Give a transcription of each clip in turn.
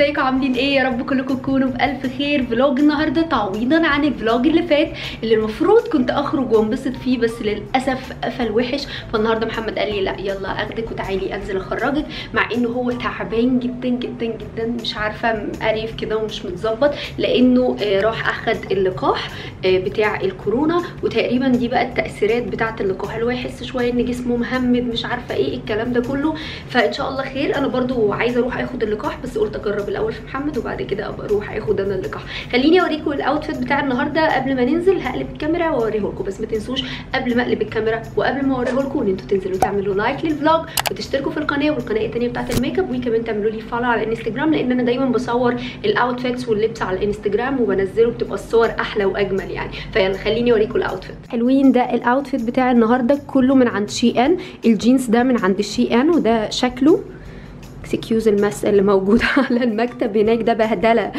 ازيكم؟ عاملين إيه؟ يا رب كلكم تكونوا بألف خير. فلوج النهارده تعويضا عن الفلوج اللي فات اللي المفروض كنت أخرج وانبسط فيه بس للأسف قفل وحش. فالنهاردة محمد قال لي لا يلا أخدك وتعالي أنزل أخرجك. مع إنه هو تعبان جدا جدا جدا. مش عارفة مقريف كده ومش متظبط لأنه آه، راح أخد اللقاح آه، بتاع الكورونا. وتقريبا دي بقى التأثيرات بتاعة اللقاح اللي هو يحس شوية إن جسمه مهمد مش عارفة إيه الكلام ده كله. فإن شاء الله خير. أنا برضو عايزة أروح آخد اللقاح بس قلت أجرب الأول في محمد وبعد كده أبقى أروح أخد أنا اللقاح. خليني أوريكم ال outfit بتاع النهارده قبل ما ننزل هقلب الكاميرا واوريه لكم بس ما تنسوش قبل ما أقلب الكاميرا وقبل ما اوريه لكم إن أنتوا تنزلوا تعملوا like لل vlog وتشتركوا في القناة والقناة الثانية بتاعت الميك اب وكمان تعملوا لي follow على الانستجرام لأن أنا دايما بصور ال outfits واللبس على الانستجرام وبنزله بتبقى الصور أحلى وأجمل يعني. فيلا خليني أوريكم ال outfit حلوين ده ال outfit بتاع النهارده كله من عند SHEIN. الجينز ده من عند SHEIN وده شكله excuse ال mess اللي موجود على المكتب هناك. ده بهدلة.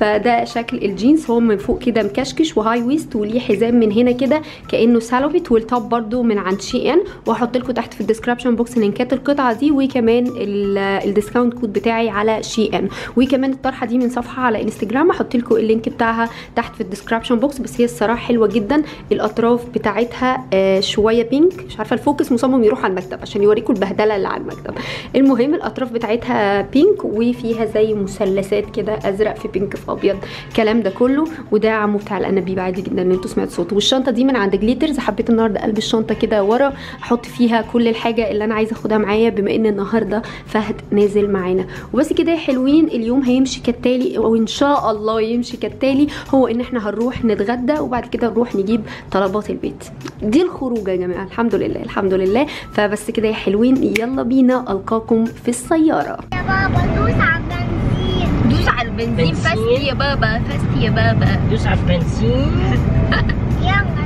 فده شكل الجينز هو من فوق كده مكشكش و high waist وليه حزام من هنا كده كأنه salopette وال top برده من عند SHEIN وهحط لكم تحت في ال description box link ات القطعة دي. وكمان ال- discount code بتاعي على SHEIN وكمان الطرحة دي من صفحة على انستجرام هحط لكم ال link بتاعها تحت في ال description box بس هي الصراحة حلوة جدا. الأطراف بتاعتها آه، شوية pink مش عارفة ال focus مصمم يروح على المكتب عشان يوريكم البهدلة اللي على المكتب. المهم الأطراف بتاعتها pink وفيها زي مثلثات كده أزرق في pink في أبيض. الكلام ده كله وده عمو بتاع الانابيب عادي جدا إن أنتوا سمعتوا صوته. والشنطة دي من عند جليترز حبيت النهارده قلب الشنطه كده ورا أحط فيها كل الحاجة اللي أنا عايزة أخدها معايا بما إن النهارده فهد نازل معانا. وبس كده يا حلوين اليوم هيمشي كالتالي وإن شاء الله يمشي كالتالي هو إن إحنا هنروح نتغدى وبعد كده نروح نجيب طلبات البيت. دي الخروجة يا جماعة الحمد لله الحمد لله. فبس كده يا حلوين يلا بينا ألقاكم في السيارة. يا بابا دوس على البنزين. دوس على البنزين بنزين. fast يا بابا fast يا بابا. دوس على البنزين؟ يلا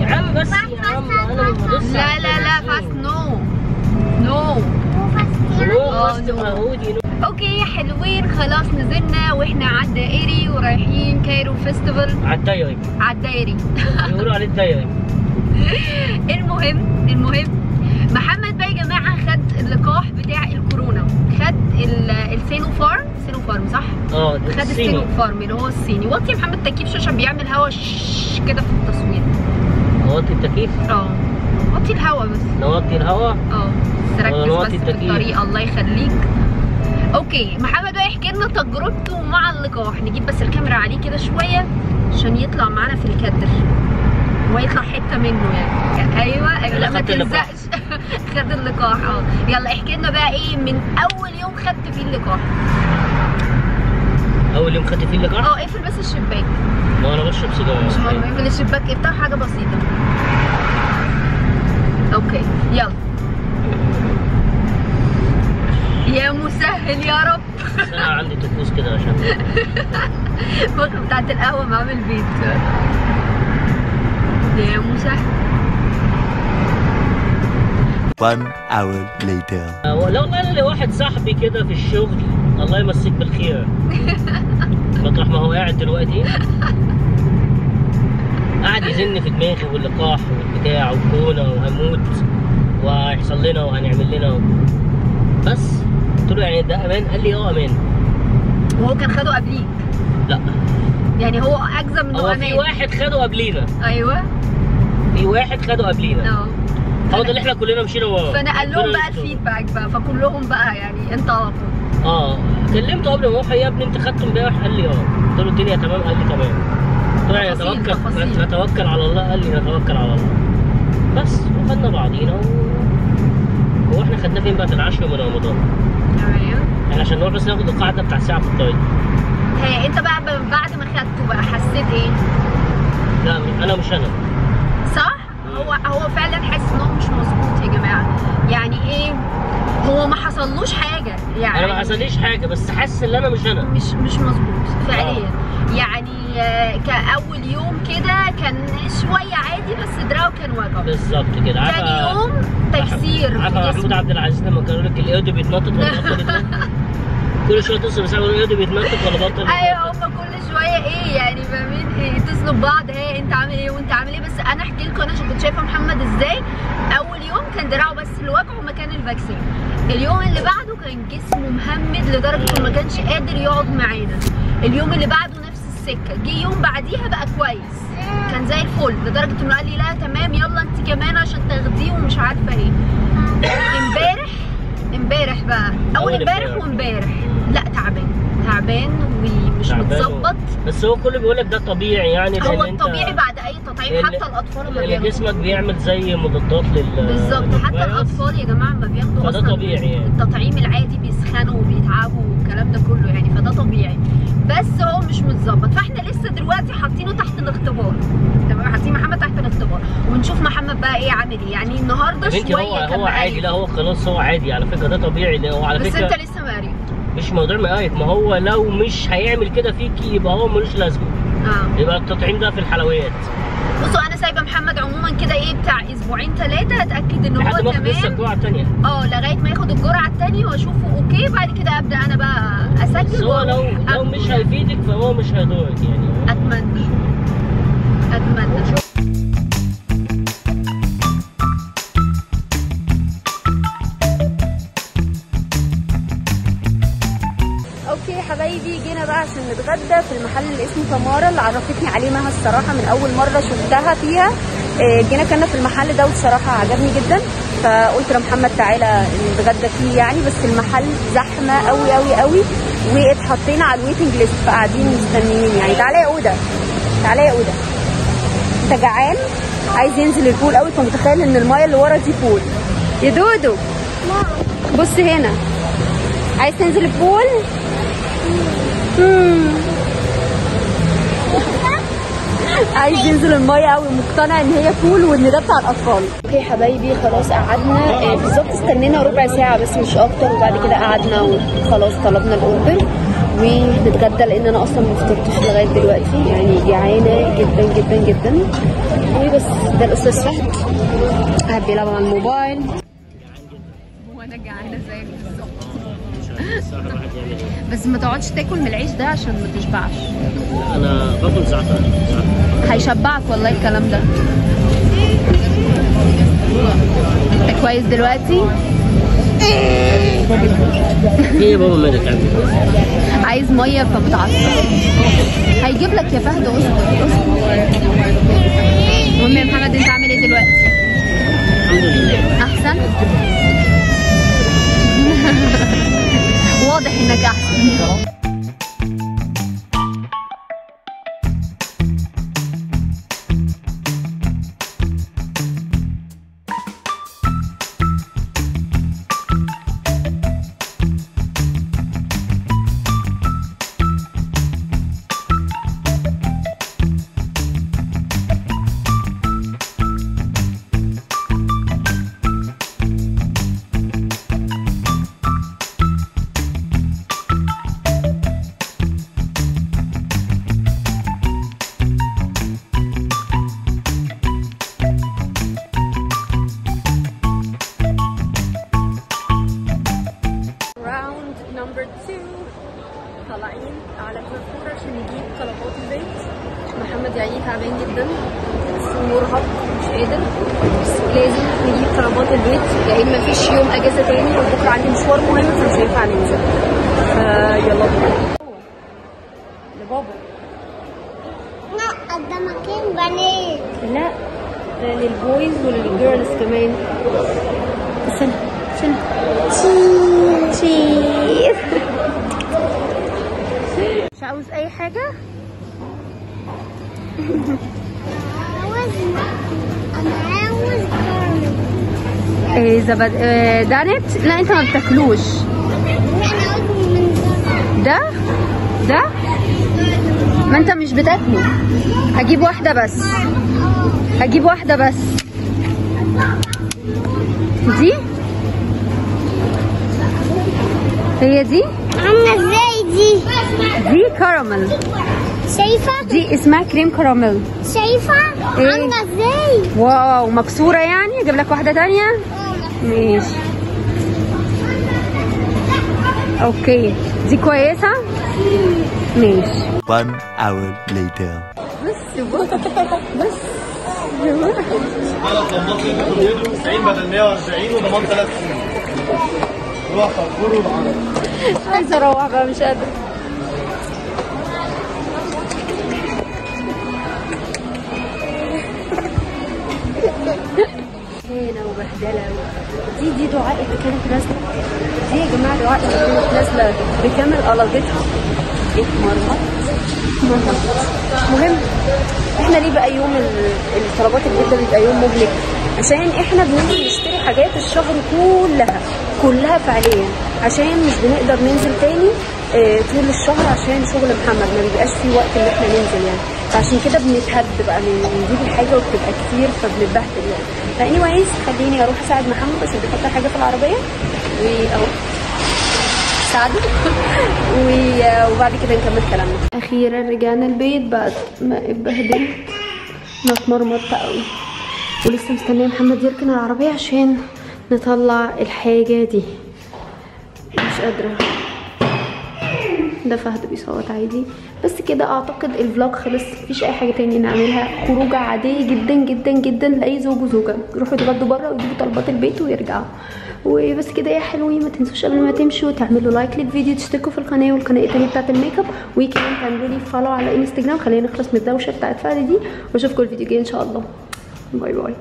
يا عم بس يا عم أنا لا لا لا fast no. no. آه، no. okay يا حلوين خلاص نزلنا وإحنا على الدائري ورايحين Cairo Festival. على الدايري على الدائري. بيقولوا عليه الدايري المهم المهم محمد بقى يا جماعة خد اللقاح بتاع الكورونا. خد ال- السينوفارم سينوفارم صح؟ آه خد السينوفارم اللي هو الصيني. وطي يا محمد تكييف شاشه بيعمل هوا كده في التصوير. نوطي التكييف؟ آه. وطي الهوا بس. نوطي الهواء آه. بس ركز بس في التكييف. الطريق الله يخليك. أوكي. محمد بقى يحكي لنا تجربته مع اللقاح. نجيب بس الكاميرا عليه كده شوية عشان يطلع معانا في الكادر. ويطلع حتة منه يعني. أيوه أيوه. ما. تلزقش خد اللقاح. آه. يلا احكي لنا بقى إيه من أول يوم خدت فيه اللقاح. أول يوم خدت فيه اللقاح؟ آه اقفل بس الشباك. ما أنا بشرب سيجارة. مش مهم اقفل الشباك افتح حاجة بسيطة. أوكي يلا. يا مسهل يا رب. بس أنا عندي طقوس كده عشان الفقره بتاعت القهوة معامل بيت. يا مسهل One hour later. آه، لو قال لي واحد صاحبي كده في الشغل الله يمسيك بالخير. مطرح ما هو قاعد دلوقتي. قاعد يزن في دماغي واللقاح والبتاع والكورونا وهنموت وهيحصل لنا وهنعمل لنا. بس قلت له يعني ده أمان؟ قال لي آه أمان. وهو كان خده قبليك. لا. يعني هو أجزم إنه هو في أمان واحد خده قبلينا. أيوه. في واحد خده قبلينا. آه هو ده اللي إحنا كلنا مشينا وراه فنقل لهم ربنا بقى. الفيدباك بقى فكلهم بقى يعني انطلقوا آه. كلمته قبل ما أروح يا ابني أنت خدته امبارح؟ قال لي آه. قلت له الدنيا تمام؟ قال لي تمام. قلت له يعني تفاصيل- نتوكل. نتوكل على الله قال لي نتوكل على الله. بس وخدنا بعضينا و... هو إحنا خدناه فين بقى؟ في العاشر من رمضان. تمام يعني عشان نروح بس ناخد القاعدة بتاع ساعه في الطريق هي أنت بقى بعد ما خدته بقى حسيت إيه؟ لا أنا مش أنا. صح؟ هو هو فعلا حاسس إن هو مش مظبوط يا جماعة. يعني إيه؟ هو ما حصلوش حاجة يعني أنا ما حصليش حاجة بس حاسس إن أنا مش أنا. مش مش مظبوط فعليا. يعني آه، كأول يوم كده كان شوية عادي بس دراعه كان وجعه. بالظبط كده. تاني عارفه يوم تكسير عارفه محمود عبد العزيز لما كانوا لك القرد بيتنطط ولا بيتنطط كل شوية توصل بس القرد بيتنطط ولا بطه أيوه هما كل شوية إيه يعني فاهمين؟ إيه يتصلوا ببعض هي أنت عامل إيه وأنت عامل إيه؟ بس أنا أحكي لكم أنا كنت شايفة محمد إزاي؟ أول يوم كان دراعه بس اللي وجعه مكان الفاكسين. اليوم اللي بعده كان جسمه مهمد لدرجة إنه ما كانش قادر يقعد معانا. اليوم اللي بعده نفس السكة. جه يوم بعديها بقى كويس. كان زي الفل لدرجة إنه قال لي لا تمام يلا أنت كمان عشان تاخديه ومش عارفة إيه. امبارح امبارح بقى. أول امبارح امبارح. وامبارح. لا تعبان. تعبان ومش متظبط. بس هو كله بيقول لك ده طبيعي يعني هو الطبيعي بعد أي تطعيم حتى الأطفال لما لأن بياخدوا جسمك بيعمل زي مضادات لل بالظبط. حتى. الأطفال يا جماعة ما بياخدوا فده طبيعي يعني. التطعيم العادي بيسخنوا وبيتعبوا والكلام ده كله يعني. فده طبيعي. بس هو مش متظبط. فإحنا لسه دلوقتي حاطينه تحت الاختبار. تمام؟ حاطين محمد تحت الاختبار ونشوف محمد بقى إيه عامل إيه. يعني النهارده هو شوية كان هو عادي. لا هو خلاص هو عادي. على فكرة ده طبيعي لأن هو على بس فكرة أنت لسه مقرف مش موضوع مقايف ما هو لو مش هيعمل كده فيكي يبقى هو ملوش لازمة. آه. يبقى التطعيم ده في الحلويات. بصوا أنا سايبة محمد عموما كده إيه بتاع أسبوعين ثلاثة أتأكد إن هو ما ياخد لسه تمام. الجرعة الثانية آه لغاية ما ياخد الجرعة الثانية وأشوفه أوكي. بعد كده أبدأ أنا بقى بس اسجل هو لو لو مش. هيفيدك فهو مش هيضرك يعني. أتمنى. نتغدى في المحل اللي اسمه تمارا اللي عرفتني عليه مها الصراحة من أول مرة شفتها فيها. آه، جينا كنا في المحل ده وبصراحه عجبني جدا. فقلت لمحمد تعالى نتغدى فيه يعني بس المحل زحمة قوي قوي قوي واتحطينا على ال waiting list فقاعدين مستنيين يعني. تعالى يا أودة. تعالى يا أودة. أنت جعان؟ عايز ينزل ال pool قوي فمتخيل إن المايه اللي ورا دي pool؟ يا دودو. بص هنا. عايز تنزل ال pool؟ مم. عايز ينزل المايه قوي مقتنع إن هي pool وإن ده بتاع الأطفال. okay حبايبي خلاص قعدنا. آه، بالظبط استنينا ربع ساعة بس مش أكتر وبعد كده قعدنا وخلاص طلبنا ال order ونتغدى لأن أنا أصلا ما فطرتش لغاية دلوقتي يعني جعانة جدا جدا جدا. وبس ده الاستاذ فهد قاعد بيلعب على الموبايل. وأنا جعانة زيك بس ما تقعدش تاكل من العيش ده عشان ما تشبعش. أنا باكل زعتر. هيشبعك والله الكلام ده. أنت كويس دلوقتي؟ إيه يا بابا مالك عندي عايز مية فبتعصب. هيجيب لك يا فهد اصبر اصبر المهم يا محمد أنت عامل إيه دلوقتي؟ الحمد لله. أحسن؟ على كارفور عشان نجيب طلبات البيت. محمد يعني تعبان جدا. بس مرهق مش قادر. بس لازم نجيب طلبات البيت. لأن مفيش يوم أجازة تاني وبكرة عندي مشوار مهم فمش هينفع ننزل. فيلا بينا. لبابا. لا ده مكان بنات. لا ده لل boys ولل girls كمان. استنى. عاوز أي حاجة؟ عاوز أنا عاوز إيه زبد إيه دانت؟ لا أنت ما بتاكلوش. ده؟ ده؟ ما أنت مش بتاكله. هجيب واحدة بس. هجيب واحدة بس. دي؟ هي دي؟ عاملة إزاي؟ دي دي كراميل شايفة؟ دي اسمها كريم كراميل شايفة؟ إيه؟ عاملة إزاي؟ wow مكسورة يعني؟ أجيب لك واحدة تانية؟ ماشي. okay. دي كويسة؟ ماشي. One hour later. بس بس ثلاث ضمات يدوا 90 بدل 140 وضمان ثلاث سنين. عايزه أروح بقى مش قادره هنا وبهدلة. دي دي دعاء اللي كانت نازلة. دي يا جماعة دعاء اللي كانت نازلة بكامل قلقتها إيه مرمط مرمط مهم. إحنا ليه بقى يوم ال- الطلبات الجدة بيبقى يوم مهلك؟ عشان إحنا بننزل نشتري حاجات الشهر كلها. كلها فعليا. عشان مش بنقدر ننزل تاني آه، طول الشهر عشان شغل محمد. ما بيبقاش في وقت إن إحنا ننزل يعني. فعشان كده بنتهد بقى بنجيب الحاجة وبتبقى كتير فبنتبهدل يعني. فاني وايز خليني أروح أساعد محمد عشان بيحط حاجة في العربية. واهو ساعده. و- وبعد كده نكمل كلامنا. أخيرا رجعنا البيت بعد ما اتبهدلت. أنا اتمرمطت قوي. ولسه مستنية محمد يركن العربية عشان نطلع الحاجة دي. مش قادرة. ده فهد بيصوت عادي. بس كده أعتقد ال vlog خلص. مفيش أي حاجة تاني نعملها. خروجة عادية جدا جدا جدا لأي زوج وزوجة. يروحوا يتغدوا بره ويجيبوا طلبات البيت ويرجعوا. وبس كده يا حلوين ما تنسوش قبل ما تمشوا تعملوا like للفيديو تشتركوا في القناة والقناة التانية بتاعت الميك اب. وكمان تعملوا لي follow على انستجرام خلينا نخلص من الدوشة بتاعت فهد دي. وأشوفكم الفيديو الجاي إن شاء الله. باي باي.